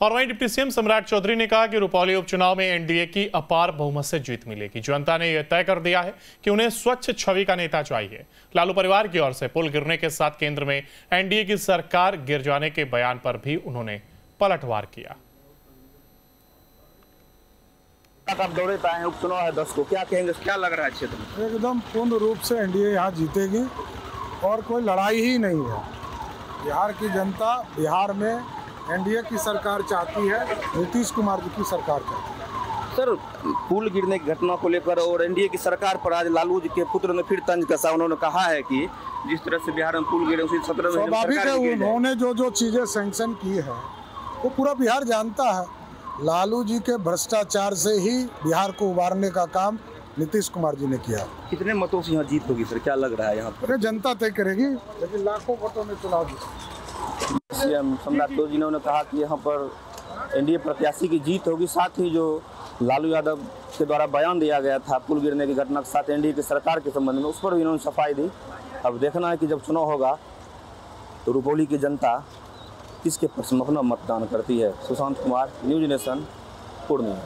और वहीं deputy CM सम्राट चौधरी ने कहा कि रुपौली उपचुनाव में एनडीए की अपार बहुमत से जीत मिलेगी। जनता ने यह तय कर दिया है कि उन्हें स्वच्छ छवि का नेता चाहिए। लालू परिवार की ओर से पुल गिरने के साथ केंद्र में एनडीए की सरकार गिर जाने के बयान पर भी उन्होंने पलटवार किया। आप दौड़े पाए उपचुनाव है दस को। क्या कहेंगे क्या लग रहा है क्षेत्र में? एकदम पूर्ण रूप से एनडीए यहाँ जीतेगी और कोई लड़ाई ही नहीं है। बिहार की जनता बिहार में एनडीए की सरकार चाहती है नीतीश कुमार जी की सरकार चाहती है। सर पुल गिरने की घटना को लेकर और एनडीए की सरकार पर आज लालू जी के पुत्र ने फिर तंज कसा। उन्होंने कहा है कि जिस तरह से बिहार में पुल गिरे उसी सत्रह में स्वाभाविक है। उन्होंने जो जो चीज़ें सेंक्शन की है वो पूरा बिहार जानता है। लालू जी के भ्रष्टाचार से ही बिहार को उबारने का काम नीतीश कुमार जी ने किया। कितने मतों से यहाँ जीत होगी सर? क्या लग रहा है यहाँ अरे जनता तय करेगी लेकिन लाखों मतों में चुनाव जीत पर सीएम सम्राट जी ने उन्होंने कहा कि यहाँ पर एनडीए प्रत्याशी की जीत होगी। साथ ही जो लालू यादव के द्वारा बयान दिया गया था पुल गिरने की घटना के साथ एनडीए की सरकार के संबंध में, उस पर भी इन्होंने सफ़ाई दी। अब देखना है कि जब चुनाव होगा तो रुपौली की जनता किसके पक्ष में अपना मतदान करती है? Sushant Kumar, news nation, Purnia.